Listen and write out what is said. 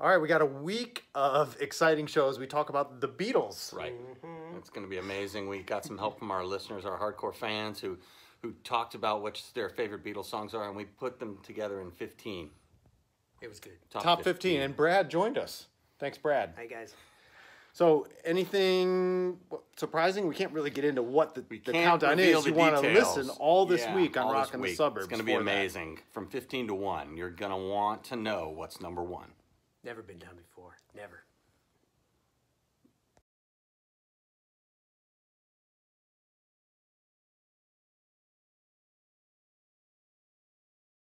All right, we got a week of exciting shows. We talk about the Beatles. Right. Mm-hmm. It's going to be amazing. We got some help from our listeners, our hardcore fans who who talked about which their favorite Beatles songs are, and we put them together in 15. It was good. Top 15. And Brad joined us. Thanks, Brad. Hi guys. So, anything surprising? We can't really get into what the, the countdown is. the You want to listen all this Yeah, week on all Rockin' the. Suburbs. It's going to be for that. amazing. From 15 to 1, you're going to want to know what's number one. Never been done before. Never.